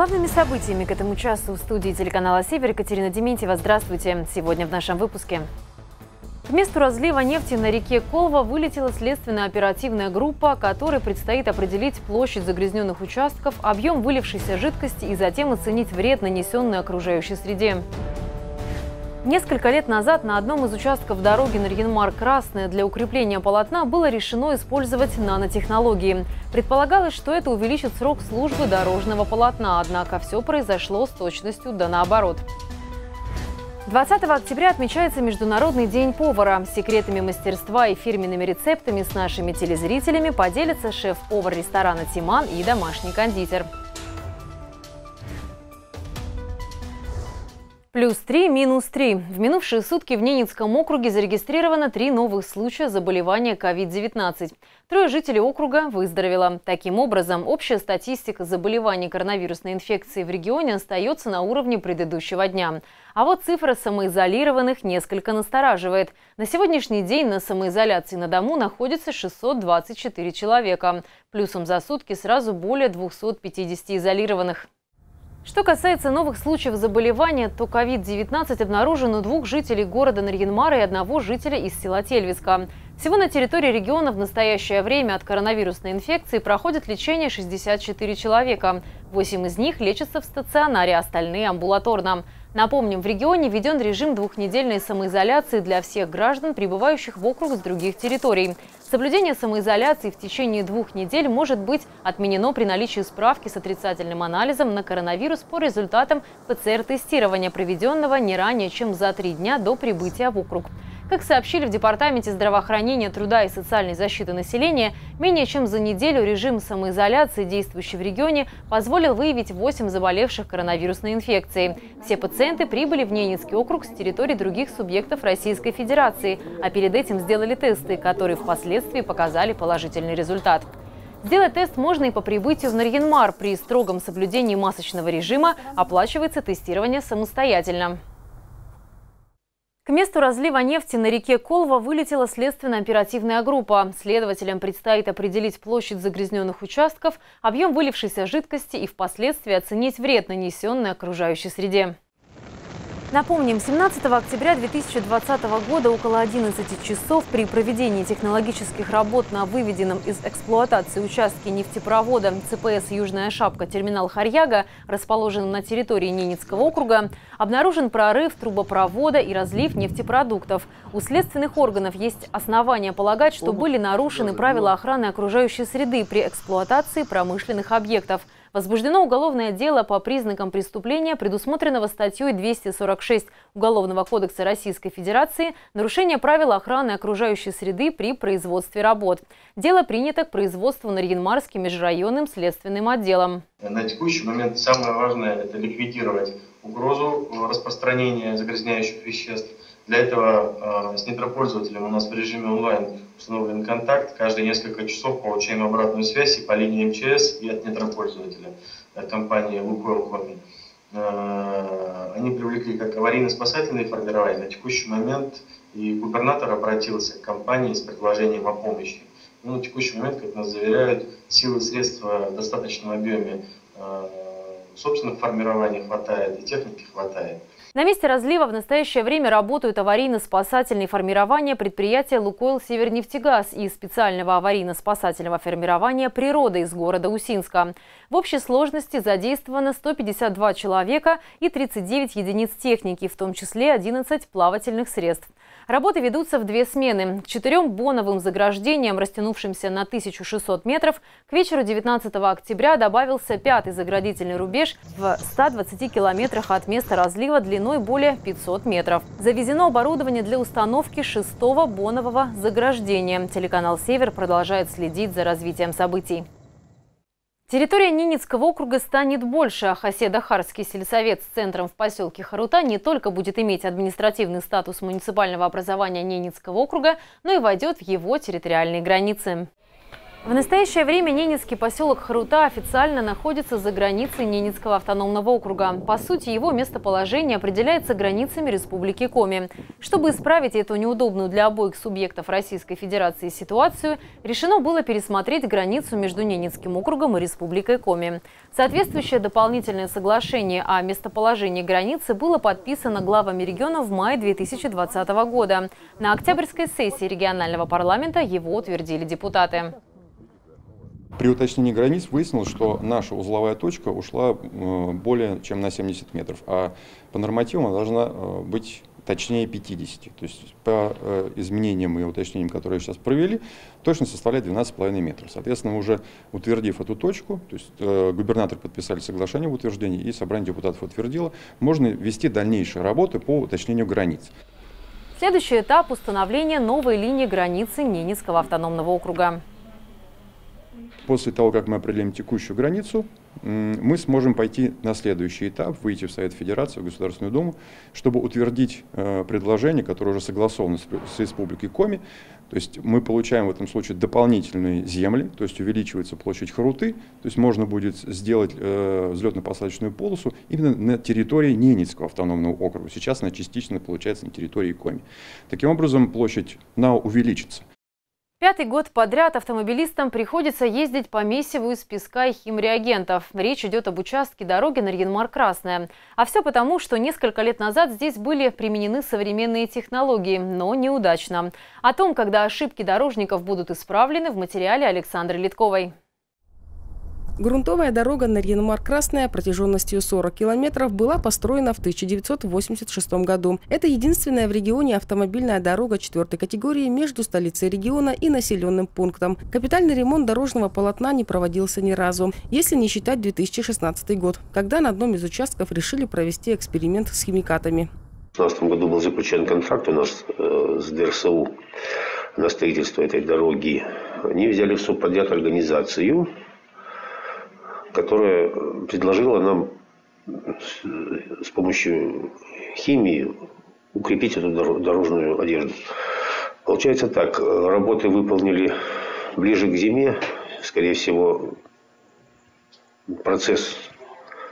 Главными событиями к этому часу в студии телеканала «Север» Екатерина Дементьева. Здравствуйте. Сегодня в нашем выпуске. К месту разлива нефти на реке Колва вылетела следственная оперативная группа, которой предстоит определить площадь загрязненных участков, объем вылившейся жидкости и затем оценить вред, нанесенный окружающей среде. Несколько лет назад на одном из участков дороги Нарьинмар-Красная для укрепления полотна было решено использовать нанотехнологии. Предполагалось, что это увеличит срок службы дорожного полотна, однако все произошло с точностью да наоборот. 20 октября отмечается Международный день повара. Секретами мастерства и фирменными рецептами с нашими телезрителями поделятся шеф-повар ресторана «Тиман» и домашний кондитер. Плюс 3, минус 3. В минувшие сутки в Ненецком округе зарегистрировано три новых случая заболевания COVID-19. Трое жителей округа выздоровело. Таким образом, общая статистика заболеваний коронавирусной инфекцией в регионе остается на уровне предыдущего дня. А вот цифра самоизолированных несколько настораживает. На сегодняшний день на самоизоляции на дому находится 624 человека. Плюсом за сутки сразу более 250 изолированных. Что касается новых случаев заболевания, то COVID-19 обнаружен у двух жителей города Нарьинмара и одного жителя из села Тельвиска. Всего на территории региона в настоящее время от коронавирусной инфекции проходит лечение 64 человека. Восемь из них лечатся в стационаре, остальные амбулаторно. Напомним, в регионе введен режим двухнедельной самоизоляции для всех граждан, прибывающих в округ с других территорий. Соблюдение самоизоляции в течение двух недель может быть отменено при наличии справки с отрицательным анализом на коронавирус по результатам ПЦР-тестирования, проведенного не ранее, чем за три дня до прибытия в округ. Как сообщили в Департаменте здравоохранения, труда и социальной защиты населения, менее чем за неделю режим самоизоляции, действующий в регионе, позволил выявить 8 заболевших коронавирусной инфекцией. Все пациенты прибыли в Ненецкий округ с территории других субъектов Российской Федерации, а перед этим сделали тесты, которые впоследствии показали положительный результат. Сделать тест можно и по прибытию в Нарьинмар. При строгом соблюдении масочного режима оплачивается тестирование самостоятельно. К месту разлива нефти на реке Колва вылетела следственно-оперативная группа. Следователям предстоит определить площадь загрязненных участков, объем вылившейся жидкости и впоследствии оценить вред, нанесенный окружающей среде. Напомним, 17 октября 2020 года около 11 часов при проведении технологических работ на выведенном из эксплуатации участке нефтепровода ЦПС «Южная шапка» терминал Харьяга, расположенном на территории Ненецкого округа, обнаружен прорыв трубопровода и разлив нефтепродуктов. У следственных органов есть основания полагать, что были нарушены правила охраны окружающей среды при эксплуатации промышленных объектов – Возбуждено уголовное дело по признакам преступления, предусмотренного статьей 246 Уголовного кодекса Российской Федерации «Нарушение правил охраны окружающей среды при производстве работ». Дело принято к производству Нарьинмарским межрайонным следственным отделом. На текущий момент самое важное – это ликвидировать угрозу распространения загрязняющих веществ для этого э, с недропользователем у нас в режиме онлайн установлен контакт. Каждые несколько часов получаем обратную связь и по линии МЧС, и от недропользователя от компании «Лукойл Коми». Э, они привлекли как аварийно-спасательные формирования. На текущий момент и губернатор обратился к компании с предложением о помощи. Но на текущий момент, как нас заверяют, силы и средства в достаточном объеме э, собственных формирований хватает и техники хватает. На месте разлива в настоящее время работают аварийно-спасательные формирования предприятия «Лукойл Севернефтегаз» и специального аварийно-спасательного формирования «Природа» из города Усинска. В общей сложности задействовано 152 человека и 39 единиц техники, в том числе 11 плавательных средств. Работы ведутся в две смены. К четырем боновым заграждениям, растянувшимся на 1600 метров, к вечеру 19 октября добавился пятый заградительный рубеж в 120 километрах от места разлива длиной более 500 метров. Завезено оборудование для установки шестого бонового заграждения. Телеканал «Север» продолжает следить за развитием событий. Территория Ненецкого округа станет больше, а Хасе-Дахарский сельсовет с центром в поселке Харута не только будет иметь административный статус муниципального образования Ненецкого округа, но и войдет в его территориальные границы. В настоящее время Ненецкий поселок Харута официально находится за границей Ненецкого автономного округа. По сути, его местоположение определяется границами Республики Коми. Чтобы исправить эту неудобную для обоих субъектов Российской Федерации ситуацию, решено было пересмотреть границу между Ненецким округом и Республикой Коми. Соответствующее дополнительное соглашение о местоположении границы было подписано главами региона в мае 2020 года. На октябрьской сессии регионального парламента его утвердили депутаты. При уточнении границ выяснилось, что наша узловая точка ушла э, более чем на 70 метров, а по нормативам она должна э, быть точнее 50. То есть по э, изменениям и уточнениям, которые сейчас провели, точно составляет 12,5 метров. Соответственно, уже утвердив эту точку, то есть губернатор подписали соглашение в утверждении и собрание депутатов утвердило, можно вести дальнейшие работы по уточнению границ. Следующий этап – установление новой линии границы Ненецкого автономного округа. После того, как мы определим текущую границу, мы сможем пойти на следующий этап, выйти в Совет Федерации, в Государственную Думу, чтобы утвердить э, предложение, которое уже согласовано с Республикой Коми. То есть мы получаем в этом случае дополнительные земли, то есть увеличивается площадь Харуты, то есть можно будет сделать э, взлетно-посадочную полосу именно на территории Ненецкого автономного округа. Сейчас она частично получается на территории Коми. Таким образом, площадь НАО увеличится. Пятый год подряд автомобилистам приходится ездить по месиву из песка и химреагентов. Речь идет об участке дороги Нарьинмар-Красная. А все потому, что несколько лет назад здесь были применены современные технологии, но неудачно. О том, когда ошибки дорожников будут исправлены в материале Александры Литковой. Грунтовая дорога на Нарьинмар-Красная протяженностью 40 километров была построена в 1986 году. Это единственная в регионе автомобильная дорога четвертой категории между столицей региона и населенным пунктом. Капитальный ремонт дорожного полотна не проводился ни разу, если не считать 2016 год, когда на одном из участков решили провести эксперимент с химикатами. В 2016 году был заключен контракт у нас э, с ДРСУ на строительство этой дороги. Они взяли в субподряд организацию, которая предложила нам с помощью химии укрепить эту дорожную одежду. Получается так, работы выполнили ближе к зиме, скорее всего, процесс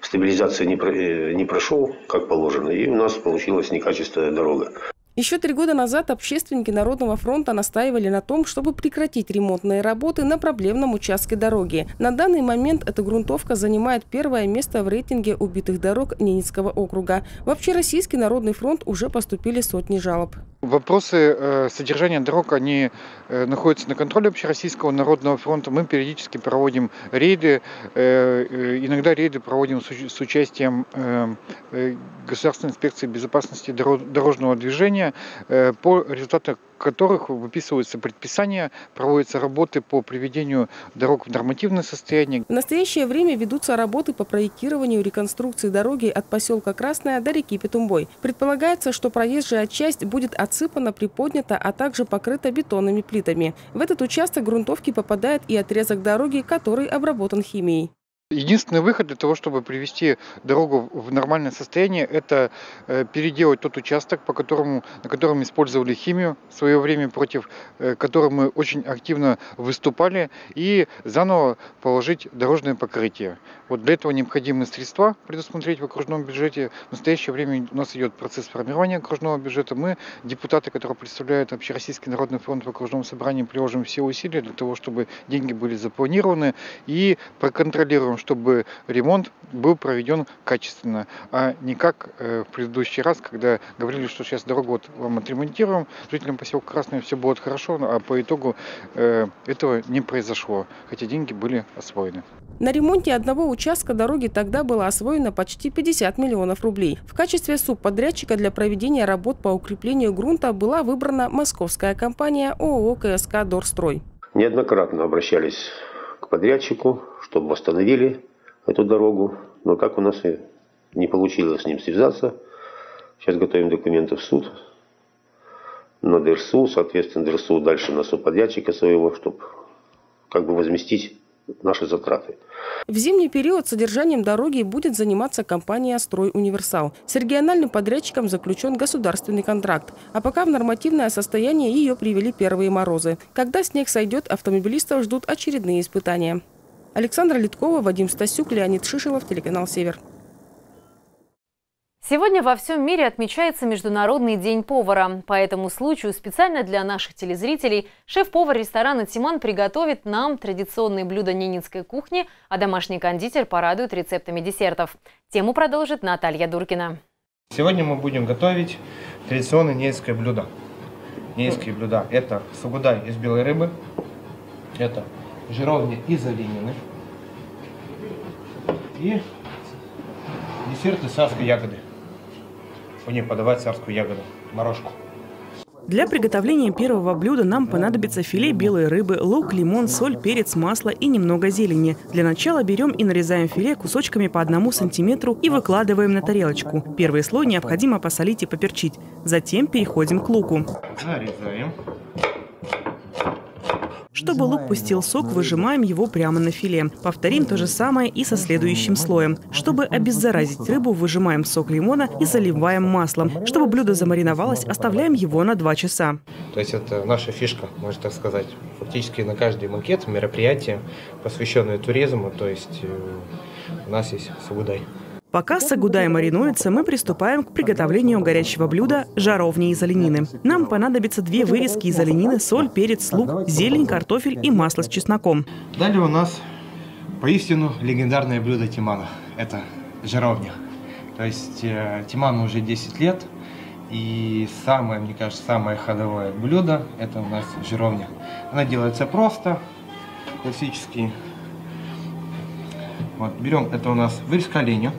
стабилизации не, э, прошел, как положено, и у нас получилась некачественная дорога. Еще три года назад общественники Народного фронта настаивали на том, чтобы прекратить ремонтные работы на проблемном участке дороги. На данный момент эта грунтовка занимает первое место в рейтинге убитых дорог Ненецкого округа. В Общероссийский Народный фронт уже поступили сотни жалоб. Вопросы э, содержания дорог, они э, находятся на контроле Общероссийского народного фронта. Мы периодически проводим рейды, э, иногда рейды проводим с участием Государственной инспекции безопасности дорожного движения по результатам которых выписываются предписания, проводятся работы по приведению дорог в нормативное состояние. В настоящее время ведутся работы по проектированию реконструкции дороги от поселка Красная до реки Петумбой. Предполагается, что проезжая часть будет отсыпана, приподнята, а также покрыта бетонными плитами. В этот участок грунтовки попадает и отрезок дороги, который обработан химией. Единственный выход для того, чтобы привести дорогу в нормальное состояние, это э, переделать тот участок, по которому, на котором использовали химию в свое время, против э, которого мы очень активно выступали, и заново положить дорожное покрытие. Вот для этого необходимы средства предусмотреть в окружном бюджете. В настоящее время у нас идет процесс формирования окружного бюджета. Мы, депутаты, которые представляют Общероссийский народный фронт в окружном собрании, приложим все усилия для того, чтобы деньги были запланированы и проконтролируем чтобы ремонт был проведен качественно, а не как э, в предыдущий раз, когда говорили, что сейчас дорогу вот вам отремонтируем, жителям поселка Красное все будет хорошо, а по итогу э, этого не произошло, хотя деньги были освоены. На ремонте одного участка дороги тогда было освоено почти 50 миллионов рублей. В качестве субподрядчика для проведения работ по укреплению грунта была выбрана московская компания ООО «КСК Дорстрой». Неоднократно обращались подрядчику, чтобы восстановили эту дорогу. Но как у нас и не получилось с ним связаться, сейчас готовим документы в суд на ДРСУ, соответственно, ДРСУ дальше на субподрядчика своего, чтобы как бы возместить наши затраты. В зимний период содержанием дороги будет заниматься компания «Строй Универсал». С региональным подрядчиком заключен государственный контракт. А пока в нормативное состояние ее привели первые морозы. Когда снег сойдет, автомобилистов ждут очередные испытания. Александра Литкова, Вадим Стасюк, Леонид Шишелов, телеканал «Север». Сегодня во всем мире отмечается Международный день повара. По этому случаю специально для наших телезрителей шеф-повар ресторана «Тиман» приготовит нам традиционные блюда ненецкой кухни, а домашний кондитер порадует рецептами десертов. Тему продолжит Наталья Дуркина. Сегодня мы будем готовить традиционное ненецкое блюдо. Ненецкие блюда – это сугудай из белой рыбы, это жировня из оленины и десерты царской ягоды них подавать царскую ягоду, морожку. Для приготовления первого блюда нам понадобится филе белой рыбы, лук, лимон, соль, перец, масло и немного зелени. Для начала берем и нарезаем филе кусочками по одному сантиметру и выкладываем на тарелочку. Первый слой необходимо посолить и поперчить. Затем переходим к луку. Нарезаем. Чтобы лук пустил сок, выжимаем его прямо на филе. Повторим то же самое и со следующим слоем. Чтобы обеззаразить рыбу, выжимаем сок лимона и заливаем маслом. Чтобы блюдо замариновалось, оставляем его на 2 часа. То есть это наша фишка, можно так сказать. Фактически на каждый макет, мероприятие, посвященное туризму, то есть э, у нас есть сугудай. Пока сагудай маринуется, мы приступаем к приготовлению горячего блюда – жаровни из оленины. Нам понадобится две вырезки из оленины, соль, перец, лук, зелень, картофель и масло с чесноком. Далее у нас поистину легендарное блюдо Тимана – это жаровня. То есть э, Тиману уже 10 лет, и самое, мне кажется, самое ходовое блюдо – это у нас жаровня. Она делается просто, классический. Вот, берем, это у нас вырезка оленя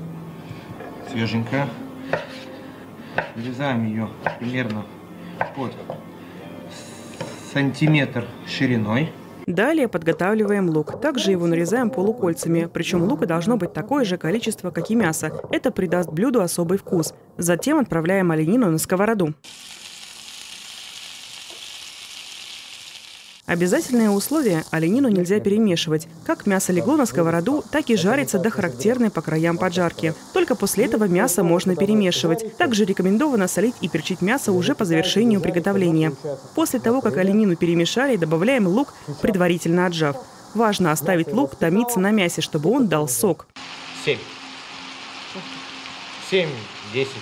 свеженькая. Врезаем ее примерно под сантиметр шириной. Далее подготавливаем лук. Также его нарезаем полукольцами. Причем лука должно быть такое же количество, как и мясо. Это придаст блюду особый вкус. Затем отправляем оленину на сковороду. Обязательное условие – оленину нельзя перемешивать. Как мясо легло на сковороду, так и жарится до характерной по краям поджарки. Только после этого мясо можно перемешивать. Также рекомендовано солить и перчить мясо уже по завершению приготовления. После того, как оленину перемешали, добавляем лук, предварительно отжав. Важно оставить лук томиться на мясе, чтобы он дал сок. Семь. Семь, десять.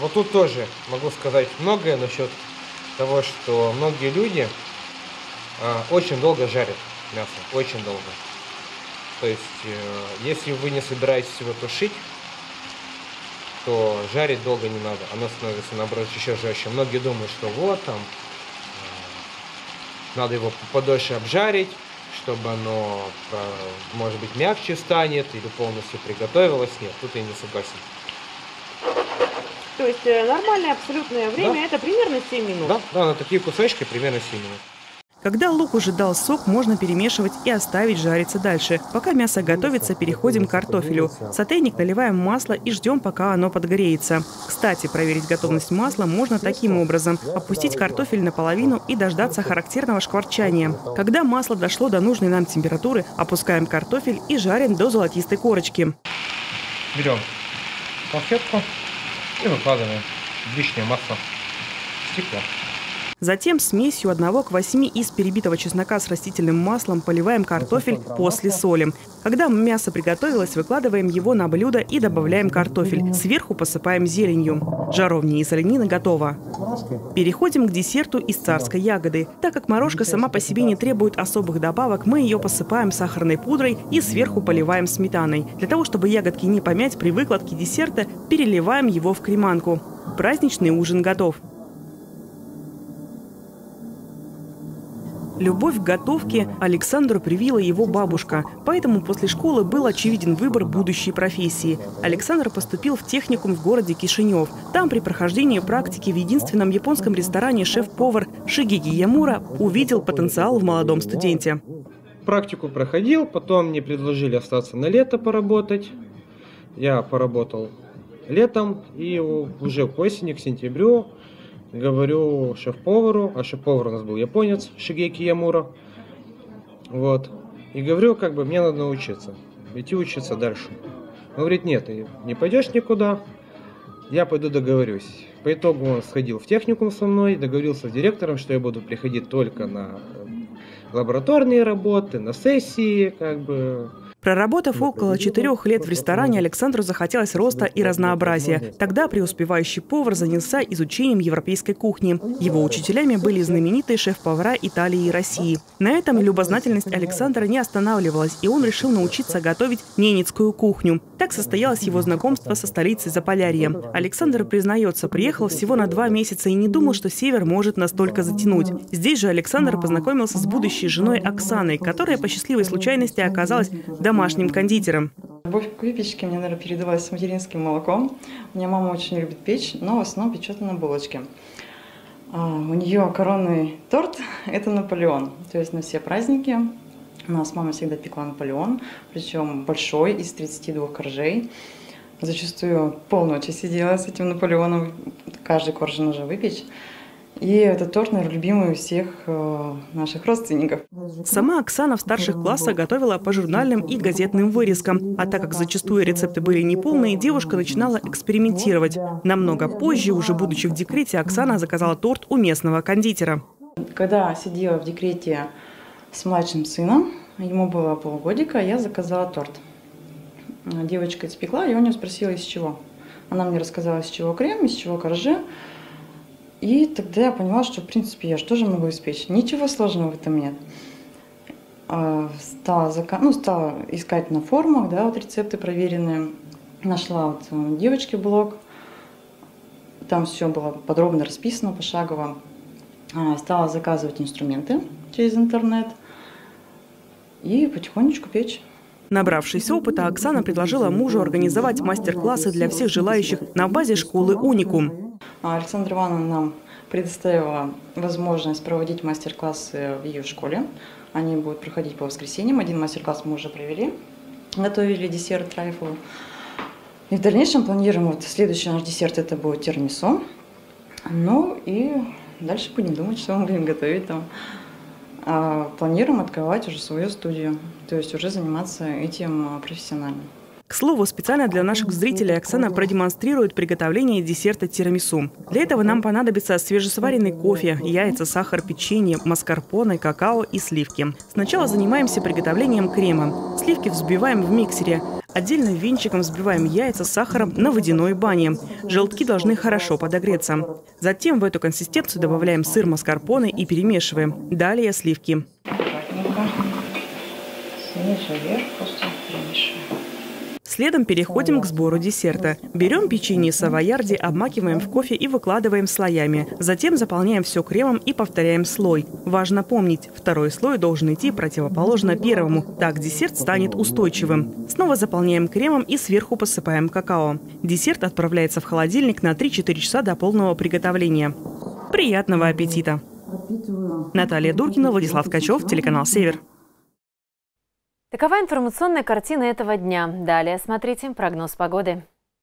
Вот тут тоже могу сказать многое насчет того, что многие люди очень долго жарят мясо, очень долго. То есть, э, если вы не собираетесь его тушить, то жарить долго не надо. Оно становится, наоборот, еще жестче. Многие думают, что вот там, э, надо его подольше обжарить, чтобы оно, может быть, мягче станет или полностью приготовилось. Нет, тут я не согласен. То есть э, нормальное абсолютное время да. это примерно 7 минут? Да, да, на такие кусочки примерно 7 минут. Когда лук уже дал сок, можно перемешивать и оставить жариться дальше. Пока мясо готовится, переходим к картофелю. В сотейник наливаем масло и ждем, пока оно подгреется. Кстати, проверить готовность масла можно таким образом. Опустить картофель наполовину и дождаться характерного шкварчания. Когда масло дошло до нужной нам температуры, опускаем картофель и жарим до золотистой корочки. Берем салфетку и выкладываем лишнее масло в стекло. Затем смесью 1 к 8 из перебитого чеснока с растительным маслом поливаем картофель после соли. Когда мясо приготовилось, выкладываем его на блюдо и добавляем картофель. Сверху посыпаем зеленью. Жаровня из оленины готова. Переходим к десерту из царской ягоды. Так как морожка сама по себе не требует особых добавок, мы ее посыпаем сахарной пудрой и сверху поливаем сметаной. Для того, чтобы ягодки не помять при выкладке десерта, переливаем его в креманку. Праздничный ужин готов. Любовь к готовке Александру привила его бабушка, поэтому после школы был очевиден выбор будущей профессии. Александр поступил в техникум в городе Кишинев. Там при прохождении практики в единственном японском ресторане шеф-повар Шигеги Ямура увидел потенциал в молодом студенте. Практику проходил, потом мне предложили остаться на лето поработать. Я поработал летом и уже к осени, к сентябрю говорю шеф-повару, а шеф-повар у нас был японец Шигеки Ямура. Вот. И говорю, как бы мне надо научиться, идти учиться дальше. Он говорит, нет, ты не пойдешь никуда, я пойду договорюсь. По итогу он сходил в техникум со мной, договорился с директором, что я буду приходить только на лабораторные работы, на сессии, как бы Проработав около четырех лет в ресторане, Александру захотелось роста и разнообразия. Тогда преуспевающий повар занялся изучением европейской кухни. Его учителями были знаменитые шеф-повара Италии и России. На этом любознательность Александра не останавливалась, и он решил научиться готовить ненецкую кухню. Так состоялось его знакомство со столицей Заполярья. Александр признается, приехал всего на два месяца и не думал, что север может настолько затянуть. Здесь же Александр познакомился с будущей женой Оксаной, которая по счастливой случайности оказалась домашним кондитером. Любовь к выпечке мне, наверное, передалась материнским молоком. У меня мама очень любит печь, но в основном печет на булочке. А, у нее коронный торт – это Наполеон. То есть на все праздники у нас мама всегда пекла Наполеон, причем большой, из 32 коржей. Зачастую полночи сидела с этим Наполеоном, каждый корж нужно выпечь. И этот торт, наверное, любимый у всех э, наших родственников. Сама Оксана в старших классах готовила по журнальным и газетным вырезкам. А так как зачастую рецепты были неполные, девушка начинала экспериментировать. Намного позже, уже будучи в декрете, Оксана заказала торт у местного кондитера. Когда сидела в декрете с младшим сыном, ему было полгодика, я заказала торт. Девочка испекла, я у нее спросила, из чего. Она мне рассказала, из чего крем, из чего коржи. И тогда я поняла, что, в принципе, я же тоже могу испечь. Ничего сложного в этом нет. А, стала, зака... ну, стала искать на форумах, да, вот рецепты проверенные. Нашла вот у девочки блог. Там все было подробно расписано, пошагово. А, стала заказывать инструменты через интернет и потихонечку печь. Набравшись опыта, Оксана предложила мужу организовать мастер-классы для всех желающих на базе школы «Уникум». Александра Ивановна нам предоставила возможность проводить мастер-классы в ее школе. Они будут проходить по воскресеньям. Один мастер-класс мы уже провели. Готовили десерт трайфл. И в дальнейшем планируем, вот следующий наш десерт это будет термисо. Ну и дальше будем думать, что мы будем готовить там. А планируем открывать уже свою студию, то есть уже заниматься этим профессионально. К слову, специально для наших зрителей Оксана продемонстрирует приготовление десерта тирамису. Для этого нам понадобится свежесваренный кофе, яйца, сахар, печенье, маскарпоне, какао и сливки. Сначала занимаемся приготовлением крема. Сливки взбиваем в миксере. Отдельно венчиком взбиваем яйца с сахаром на водяной бане. Желтки должны хорошо подогреться. Затем в эту консистенцию добавляем сыр маскарпоне и перемешиваем. Далее сливки. Вверх просто перемешиваем. Следом переходим к сбору десерта. Берем печенье савоярди, обмакиваем в кофе и выкладываем слоями. Затем заполняем все кремом и повторяем слой. Важно помнить, второй слой должен идти противоположно первому. Так десерт станет устойчивым. Снова заполняем кремом и сверху посыпаем какао. Десерт отправляется в холодильник на 3-4 часа до полного приготовления. Приятного аппетита! Наталья Дуркина, Владислав Ткачев, телеканал «Север». Такова информационная картина этого дня. Далее смотрите прогноз погоды.